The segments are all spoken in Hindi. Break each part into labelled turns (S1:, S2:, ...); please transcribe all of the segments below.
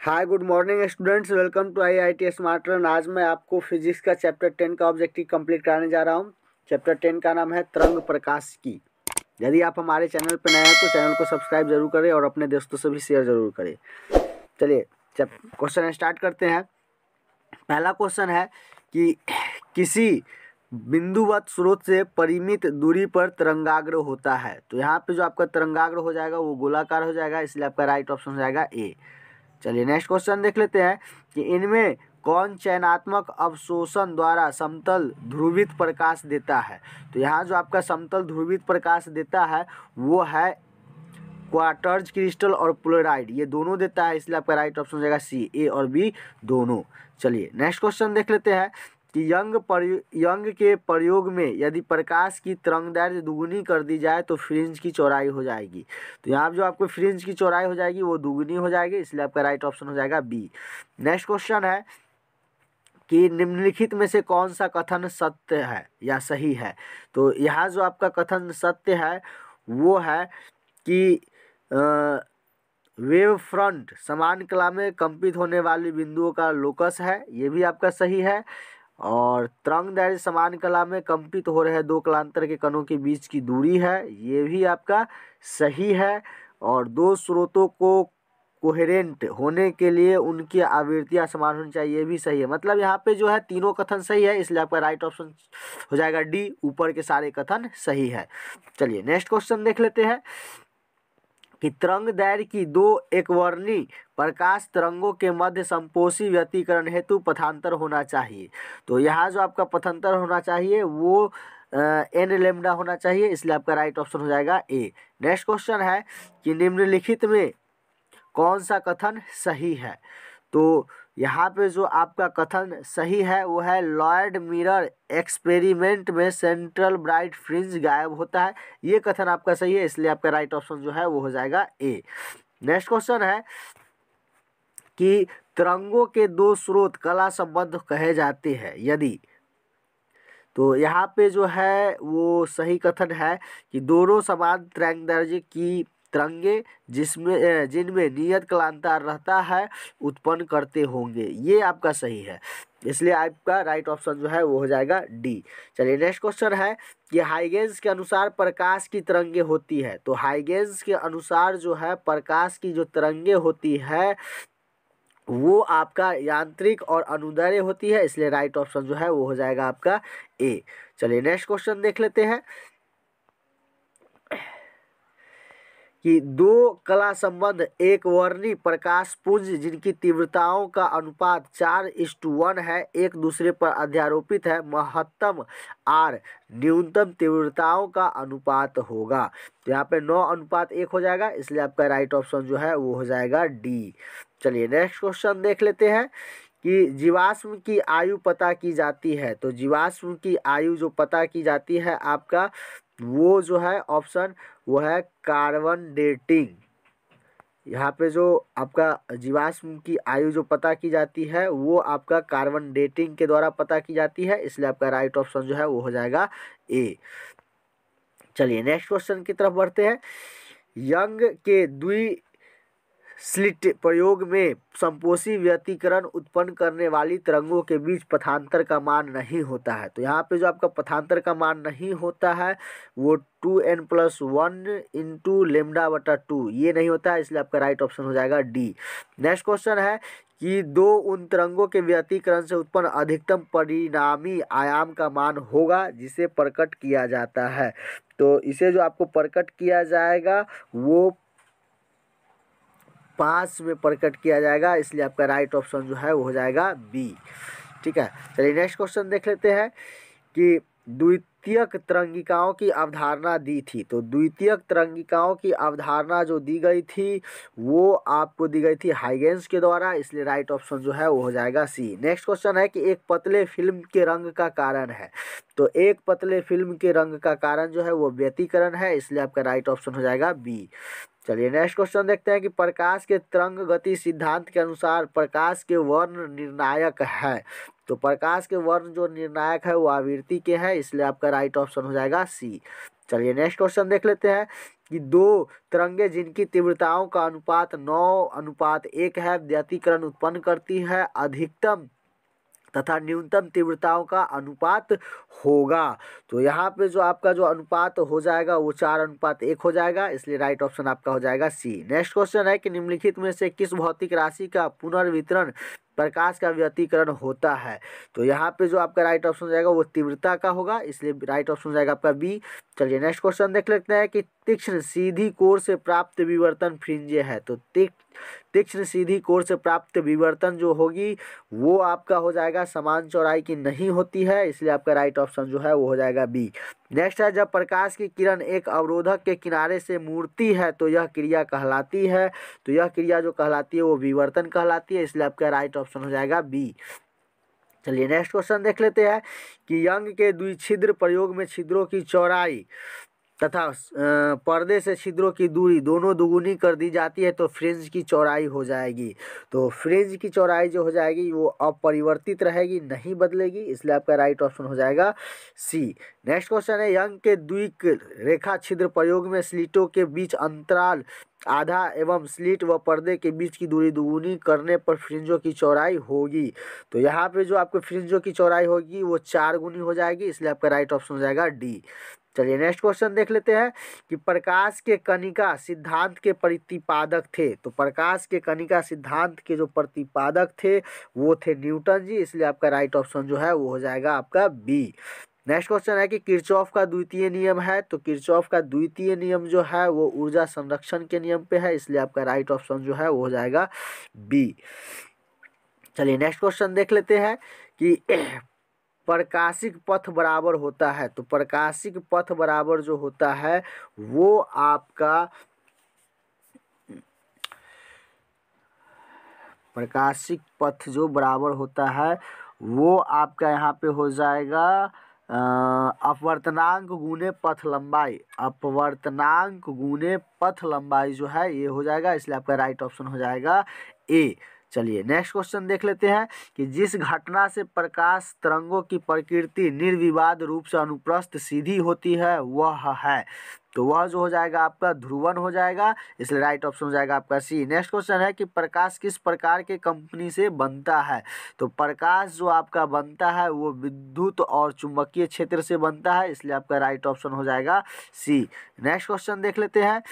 S1: Hi good morning students welcome to I I T smart run आज मैं आपको फिजिक्स का चैप्टर टेन का ऑब्जेक्टिव कंप्लीट कराने जा रहा हूँ। चैप्टर टेन का नाम है तरंग प्रकाश की। यदि आप हमारे चैनल पर नए हैं तो चैनल को सब्सक्राइब ज़रूर करें और अपने दोस्तों से भी शेयर ज़रूर करें। चलिए क्वेश्चन स्टार्ट करते हैं। पहला क्वेश्चन है कि किसी बिंदुवत स्रोत से परिमित दूरी पर तरंगाग्र होता है। तो यहाँ पे जो आपका तरंगाग्र हो जाएगा, वो गोलाकार हो जाएगा, इसलिए आपका राइट ऑप्शन हो जाएगा ए चलिए नेक्स्ट क्वेश्चन देख लेते हैं कि इनमें कौन चयनात्मक अवशोषण द्वारा समतल ध्रुवित प्रकाश देता है? तो यहाँ जो आपका समतल ध्रुवित प्रकाश देता है, वो है क्वार्टर्ज क्रिस्टल और प्लोराइड। ये दोनों देता है, इसलिए आपका राइट ऑप्शन हो जाएगा सी ए और बी दोनों। चलिए नेक्स्ट क्वेश्चन देख लेते हैं कि यंग पर, यंग के प्रयोग में यदि प्रकाश की तरंग तरंगदैर्घ्य दुगुनी कर दी जाए तो फ्रिंज की चौड़ाई हो जाएगी। तो यहाँ जो आपको फ्रिंज की चौड़ाई हो जाएगी, वो दुगुनी हो जाएगी, इसलिए आपका राइट ऑप्शन हो जाएगा बी नेक्स्ट क्वेश्चन है कि निम्नलिखित में से कौन सा कथन सत्य है या सही है? तो यहाँ जो आपका कथन सत्य है, वो है कि वेव फ्रंट समान कला में कंपित होने वाली बिंदुओं का लोकस है, ये भी आपका सही है। और तरंग दैर्घ्य समान कला में कंपित हो रहे दो कलांतर के कणों के बीच की दूरी है, ये भी आपका सही है। और दो स्रोतों को कोहेरेंट होने के लिए उनकी आवृत्तियाँ समान होनी चाहिए, ये भी सही है। मतलब यहाँ पे जो है तीनों कथन सही है, इसलिए आपका राइट ऑप्शन हो जाएगा डी ऊपर के सारे कथन सही है। चलिए नेक्स्ट क्वेश्चन देख लेते हैं। कि तरंग दैर्घ्य की दो एकवर्णी प्रकाश तरंगों के मध्य संपोषी व्यतीकरण हेतु पथांतर होना चाहिए। तो यहाँ जो आपका पथांतर होना चाहिए, वो एन लेमडा होना चाहिए, इसलिए आपका राइट ऑप्शन हो जाएगा ए नेक्स्ट क्वेश्चन है कि निम्नलिखित में कौन सा कथन सही है? तो यहाँ पे जो आपका कथन सही है, वो है लॉयड मिरर एक्सपेरिमेंट में सेंट्रल ब्राइट फ्रिंज गायब होता है। ये कथन आपका सही है, इसलिए आपका राइट ऑप्शन जो है, वो हो जाएगा ए नेक्स्ट क्वेश्चन है कि तरंगों के दो स्रोत कला संबंध कहे जाते हैं, यदि। तो यहाँ पे जो है, वो सही कथन है कि दोनों समान तरंग दर्जे की तरंगे जिसमें जिनमें नियत कलांतर रहता है, उत्पन्न करते होंगे। ये आपका सही है। इसलिए आपका राइट ऑप्शन जो है, वो हो जाएगा डी चलिए नेक्स्ट क्वेश्चन है कि हाइगेंस के अनुसार प्रकाश की तरंगे होती है। तो हाइगेंस के अनुसार जो है, प्रकाश की जो तरंगे होती है, वो आपका यांत्रिक और अनुदय होती है। इसलिए राइट ऑप्शन जो है, वो हो जाएगा आपका ए चलिए नेक्स्ट क्वेश्चन देख लेते हैं। कि दो कला संबंध, एक वर्णी प्रकाश पुंज, जिनकी तीव्रताओं का अनुपात चार इस टू वन है, एक दूसरे पर अध्यारोपित है, महत्तम आर, न्यूनतम तीव्रताओं का अनुपात होगा। तो यहाँ पे नौ अनुपात एक हो जाएगा, इसलिए आपका राइट ऑप्शन जो है, वो हो जाएगा डी चलिए नेक्स्ट क्वेश्चन देख लेते हैं कि जीवाश्म की आयु पता की जाती है। तो जीवाश्म की आयु जो पता की जाती है, आपका वो जो है ऑप्शन, वो है कार्बन डेटिंग। यहाँ पे जो आपका जीवाश्म की आयु जो पता की जाती है, वो आपका कार्बन डेटिंग के द्वारा पता की जाती है, इसलिए आपका राइट ऑप्शन जो है वो हो जाएगा ए। चलिए, नेक्स्ट क्वेश्चन की तरफ़ बढ़ते हैं। यंग के द्वि स्लिट प्रयोग में संपोषी व्यतीकरण उत्पन्न करने वाली तरंगों के बीच पथांतर का मान नहीं होता है। तो यहाँ पे जो आपका पथांतर का मान नहीं होता है, वो two N plus one into lambda बटा टू, ये नहीं होता है, इसलिए आपका राइट ऑप्शन हो जाएगा डी। नेक्स्ट क्वेश्चन है कि दो उन तरंगों के व्यतीकरण से उत्पन्न अधिकतम परिणामी आयाम का मान होगा जिसे प्रकट किया जाता है। तो इसे जो आपको प्रकट किया जाएगा, वो पाँच में प्रकट किया जाएगा, इसलिए आपका राइट ऑप्शन जो है वो हो जाएगा बी ठीक है? चलिए नेक्स्ट क्वेश्चन देख लेते हैं कि द्वितीयक तरंगिकाओं की अवधारणा दी थी। तो द्वितीयक तरंगिकाओं की अवधारणा जो दी गई थी, वो आपको दी गई थी हाइगेंस के द्वारा, इसलिए राइट ऑप्शन जो है वो हो जाएगा सी नेक्स्ट क्वेश्चन है कि एक पतले फ़िल्म के रंग का कारण है। तो एक पतले फ़िल्म के रंग का कारण जो है वो व्यतीकरण है, इसलिए आपका राइट ऑप्शन हो जाएगा बी चलिए नेक्स्ट क्वेश्चन देखते हैं कि प्रकाश के तरंग गति सिद्धांत के अनुसार प्रकाश के वर्ण निर्णायक है। तो प्रकाश के वर्ण जो निर्णायक है वो आवृत्ति के हैं, इसलिए आपका राइट ऑप्शन हो जाएगा सी चलिए नेक्स्ट क्वेश्चन देख लेते हैं कि दो तरंगे जिनकी तीव्रताओं का अनुपात नौ, अनुपात एक है व्यतिकरण उत्पन्न करती है, अधिकतम तथा न्यूनतम तीव्रताओं का अनुपात होगा। तो यहाँ पे जो आपका जो अनुपात हो जाएगा, वो चार अनुपात एक हो जाएगा, इसलिए राइट ऑप्शन आपका हो जाएगा सी नेक्स्ट क्वेश्चन है कि निम्नलिखित में से किस भौतिक राशि का पुनर्वितरण प्रकाश का व्यतीकरण होता है? तो यहाँ पे जो आपका राइट ऑप्शन हो जाएगा, वो तीव्रता का होगा, इसलिए राइट ऑप्शन हो जाएगा आपका बी चलिए नेक्स्ट क्वेश्चन देख लेते हैं कि तीक्ष्ण सीधी कोर से प्राप्त विवर्तन फ्रिंजे है तो तीक्ष्ण सीधी कोर से प्राप्त विवर्तन जो होगी, वो आपका हो जाएगा समान चौड़ाई की नहीं होती है, इसलिए आपका राइट ऑप्शन जो है वो हो जाएगा बी नेक्स्ट है, जब प्रकाश की किरण एक अवरोधक के किनारे से मुड़ती है तो यह क्रिया कहलाती है। तो यह क्रिया जो कहलाती है, वो विवर्तन कहलाती है, इसलिए आपका राइट ऑप्शन हो जाएगा बी चलिए नेक्स्ट क्वेश्चन देख लेते हैं कि यंग के द्विछिद्र प्रयोग में छिद्रों की चौड़ाई तथा पर्दे से छिद्रों की दूरी दोनों दुगुनी कर दी जाती है तो फ्रिंज की चौड़ाई हो जाएगी। तो फ्रिंज की चौड़ाई जो हो जाएगी, वो अपरिवर्तित रहेगी, नहीं बदलेगी, इसलिए आपका राइट ऑप्शन हो जाएगा सी नेक्स्ट क्वेश्चन है, यंग के द्विक रेखा छिद्र प्रयोग में स्लीटों के बीच अंतराल, आधा एवं स्लिट व पर्दे के बीच की दूरी दुगुनी करने पर फ्रिंजों की चौड़ाई होगी। तो यहाँ पे जो आपको फ्रिंजों की चौड़ाई होगी, वो चार गुनी हो जाएगी, इसलिए आपका राइट ऑप्शन हो जाएगा डी चलिए नेक्स्ट क्वेश्चन देख लेते हैं कि प्रकाश के कनिका सिद्धांत के प्रतिपादक थे। तो प्रकाश के कनिका सिद्धांत के जो प्रतिपादक थे, वो थे न्यूटन जी। इसलिए आपका राइट ऑप्शन जो है, वो हो जाएगा आपका बी नेक्स्ट क्वेश्चन है कि किरचॉफ का द्वितीय नियम है। तो किरचॉफ का द्वितीय नियम जो है, वो ऊर्जा संरक्षण के नियम पे है। इसलिए आपका राइट ऑप्शन जो है, वो हो जाएगा बी चलिए नेक्स्ट क्वेश्चन देख लेते हैं कि प्रकाशिक पथ बराबर होता है। तो प्रकाशिक पथ बराबर जो होता है, वो आपका प्रकाशिक पथ जो बराबर होता है, वो आपका यहाँ पे हो जाएगा अपवर्तनांक गुने पथ लंबाई। अपवर्तनांक गुने पथ लंबाई जो है, ये हो जाएगा, इसलिए आपका राइट ऑप्शन हो जाएगा ए चलिए नेक्स्ट क्वेश्चन देख लेते हैं कि जिस घटना से प्रकाश तरंगों की प्रकृति निर्विवाद रूप से अनुप्रस्थ सीधी होती है, वह है। तो वह जो हो जाएगा आपका ध्रुवन हो जाएगा, इसलिए राइट ऑप्शन हो जाएगा आपका सी नेक्स्ट क्वेश्चन है कि प्रकाश किस प्रकार के कंपनी से बनता है? तो प्रकाश जो आपका बनता है, वो विद्युत और चुंबकीय क्षेत्र से बनता है, इसलिए आपका राइट ऑप्शन हो जाएगा सी नेक्स्ट क्वेश्चन देख लेते हैं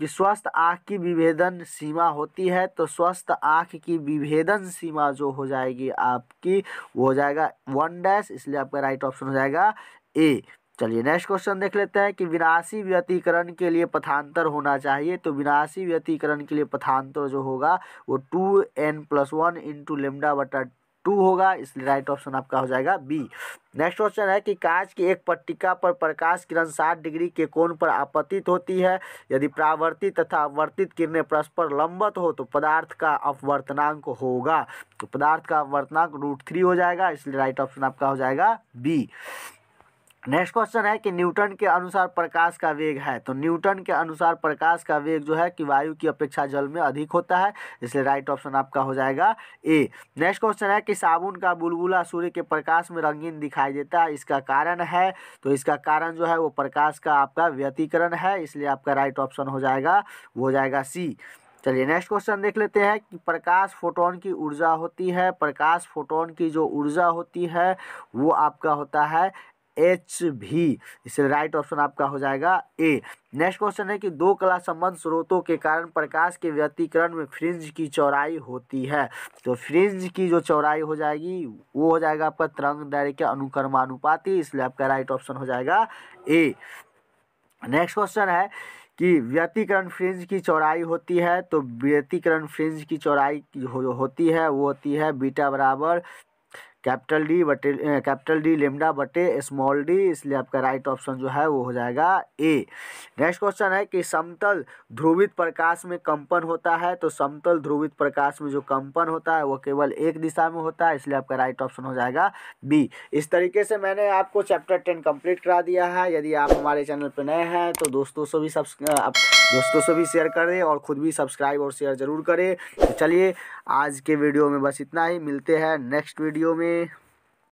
S1: कि स्वस्थ आँख की विभेदन सीमा होती है तो स्वस्थ आँख की विभेदन सीमा जो हो जाएगी आपकी, वो हो जाएगा वन डैश, इसलिए आपका राइट ऑप्शन हो जाएगा ए। चलिए नेक्स्ट क्वेश्चन देख लेते हैं कि विनाशी व्यतीकरण के लिए पथांतर होना चाहिए तो विनाशी व्यतीकरण के लिए पथांतर जो होगा, वो two N plus one into lambda बटा टू होगा, इसलिए राइट ऑप्शन आपका हो जाएगा बी नेक्स्ट क्वेश्चन है कि कांच की एक पट्टिका पर प्रकाश किरण साठ डिग्री के कोण पर आपतित होती है। यदि प्रावर्तित तथा अपवर्तित किरणें परस्पर लंबत हो तो पदार्थ का अपवर्तनांक होगा। तो पदार्थ का अपवर्तनांक रूट थ्री हो जाएगा, इसलिए राइट ऑप्शन आपका हो जाएगा बी नेक्स्ट क्वेश्चन है कि न्यूटन के अनुसार प्रकाश का वेग है। तो न्यूटन के अनुसार प्रकाश का वेग जो है कि वायु की अपेक्षा जल में अधिक होता है, इसलिए राइट ऑप्शन आपका हो जाएगा ए नेक्स्ट क्वेश्चन है कि साबुन का बुलबुला सूर्य के प्रकाश में रंगीन दिखाई देता है, इसका कारण है। तो इसका कारण जो है वो प्रकाश का आपका व्यतीकरण है, इसलिए आपका राइट ऑप्शन हो जाएगा, वो हो जाएगा सी चलिए नेक्स्ट क्वेश्चन देख लेते हैं कि प्रकाश फोटोन की ऊर्जा होती है। प्रकाश फोटोन की जो ऊर्जा होती है, वो आपका होता है एच भी। इसलिए राइट ऑप्शन आपका हो जाएगा ए नेक्स्ट क्वेश्चन है कि दो कला संबंध स्रोतों के कारण प्रकाश के व्यतीकरण में फ्रिंज की चौड़ाई होती है। तो फ्रिंज की जो चौड़ाई हो जाएगी, वो हो जाएगा आपका तरंग दैर्य के अनुक्रमानुपाती। इसलिए आपका राइट ऑप्शन हो जाएगा ए नेक्स्ट क्वेश्चन है कि व्यतीकरण फ्रिंज की चौड़ाई होती है तो व्यतीकरण फ्रिंज की चौड़ाई जो होती है, वो होती है बीटा बराबर कैपिटल डी बटे कैपिटल डी लेमडा बटे स्मॉल डी, इसलिए आपका राइट ऑप्शन जो है वो हो जाएगा ए नेक्स्ट क्वेश्चन है कि समतल ध्रुवित प्रकाश में कंपन होता है तो समतल ध्रुवित प्रकाश में जो कंपन होता है वो केवल एक दिशा में होता है, इसलिए आपका राइट ऑप्शन हो जाएगा बी इस तरीके से मैंने आपको चैप्टर टेन कंप्लीट करा दिया है, यदि आप हमारे चैनल पर नए हैं तो दोस्तों से भी सब्सक्राइब दोस्तों से भी शेयर करें और ख़ुद भी सब्सक्राइब और शेयर ज़रूर करें। तो चलिए, आज के वीडियो में बस इतना ही। मिलते हैं नेक्स्ट वीडियो में।